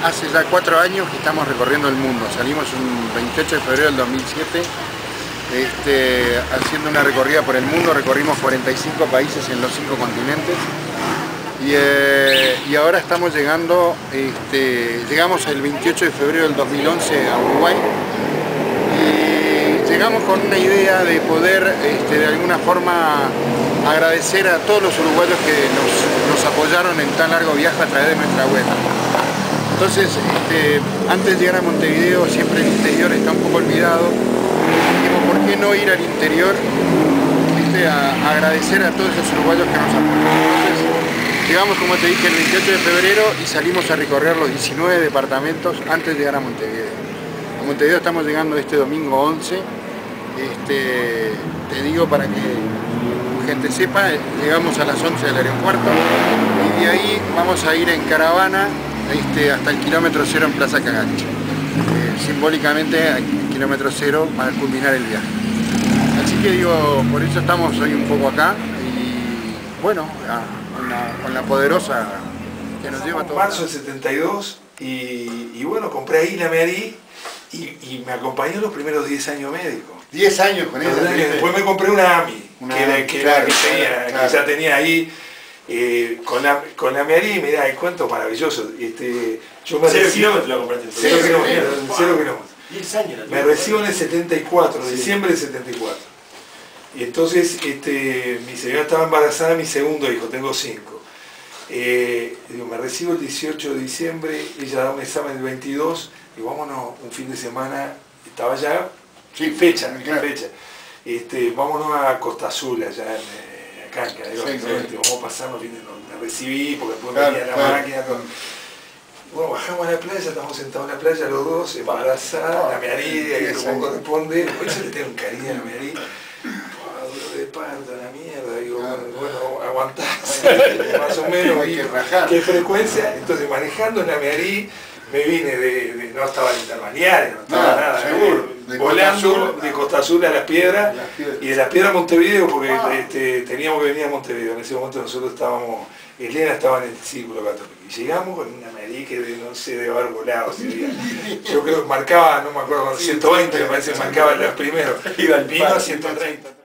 Hace ya cuatro años que estamos recorriendo el mundo. Salimos un 28 de febrero del 2007 este, haciendo una recorrida por el mundo. Recorrimos 45 países en los cinco continentes. Y, eh, ahora estamos llegando, este, llegamos el 28 de febrero del 2011 a Uruguay. Y llegamos con una idea de poder este, de alguna forma agradecer a todos los uruguayos que nos, nos apoyaron en tan largo viaje a través de nuestra web. Entonces, este, antes de llegar a Montevideo, siempre el interior está un poco olvidado. Dijimos, ¿por qué no ir al interior a, agradecer a todos esos uruguayos que nos apoyan? Entonces, llegamos, como te dije, el 28 de febrero y salimos a recorrer los 19 departamentos antes de llegar a Montevideo. A Montevideo estamos llegando este domingo 11. Este, te digo para que gente sepa, llegamos a las 11 del aeropuerto y de ahí vamos a ir en caravana este, hasta el kilómetro cero en Plaza Cagacho. Eh, simbólicamente al kilómetro cero para culminar el viaje. Así que digo, por eso estamos hoy un poco acá y bueno, con, la, poderosa que nos lleva todo. Marzo del 72 y, bueno, compré ahí la Mearí y, me acompañó los primeros 10 años médicos. 10 años con ella. Después me compré una AMI, que, ya tenía ahí eh, con la, con la Mearí, mirá, el cuento maravilloso. Este, yo me cero kilómetros lo compraste. Cero kilómetros, Me recibo en el 74, diciembre del 74. Y entonces este, mi señora estaba embarazada, mi segundo hijo, tengo cinco. Eh, digo, me recibo el 18 de diciembre, ella da un examen el 22, y vámonos un fin de semana, estaba ya, sí, fecha, fecha. Este, vámonos a Costa Azul, allá en cancha, digo, vamos a pasar, nos me recibí, porque después venía la máquina. Bueno, bajamos a la playa, estamos sentados en la playa los dos, embarazadas, la mearí, como corresponde, después se le tengo un cariño a la mearí, de parto, la mierda, digo, bueno, aguantás, más o menos, qué frecuencia, entonces manejando en la mearí, me vine de, no estaba en intermediario, no estaba nada, seguro volando de Costa Azul a las piedras y de las piedras a Montevideo porque este, teníamos que venir a Montevideo. En ese momento nosotros estábamos, Elena estaba en el círculo católico y llegamos con una Marí que no sé, de haber volado. Yo creo que marcaba, no me acuerdo, 120 me parece que marcaba los primeros. Vino a 130.